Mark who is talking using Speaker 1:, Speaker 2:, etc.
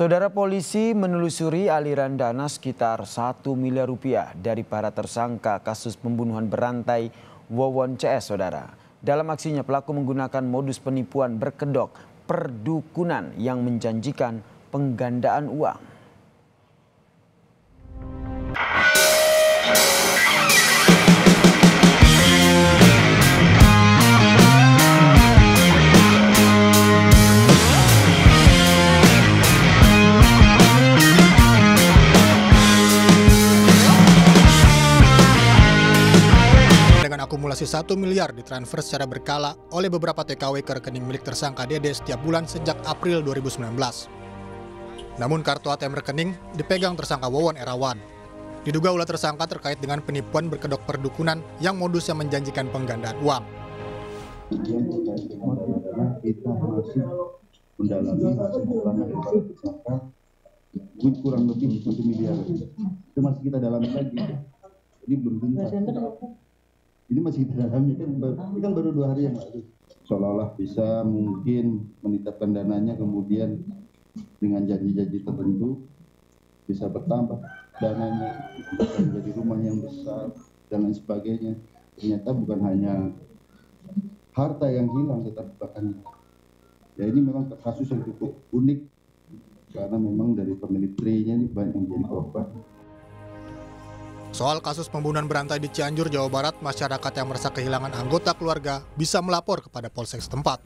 Speaker 1: Saudara polisi menelusuri aliran dana sekitar 1 miliar rupiah dari para tersangka kasus pembunuhan berantai Wawon CS, saudara. Dalam aksinya pelaku menggunakan modus penipuan berkedok perdukunan yang menjanjikan penggandaan uang.
Speaker 2: Akumulasi 1 miliar ditransfer secara berkala oleh beberapa TKW ke rekening milik tersangka Dede setiap bulan sejak April 2019. Namun kartu ATM rekening dipegang tersangka Wawon Erawan. Diduga ulah tersangka terkait dengan penipuan berkedok perdukunan yang modusnya menjanjikan penggandaan uang.
Speaker 3: Kemudian terkait dengan adalah kita masih mendalami hasil keterangan tersangka kurang lebih satu miliar itu masih kita dalami lagi ini belum tuntas ini masih kita dalami kan baru, ini kan baru dua hari yang lalu seolah-olah bisa mungkin menitapkan dananya kemudian dengan janji-janji tertentu bisa bertambah dananya menjadi rumah yang besar dan lain sebagainya. Ternyata bukan hanya harta yang hilang tetapi bahkan ya ini memang kasus yang cukup unik karena memang dari pemilik traynya ini banyak yang menjadi korban.
Speaker 2: Soal kasus pembunuhan berantai di Cianjur, Jawa Barat, masyarakat yang merasa kehilangan anggota keluarga bisa melapor kepada polsek setempat.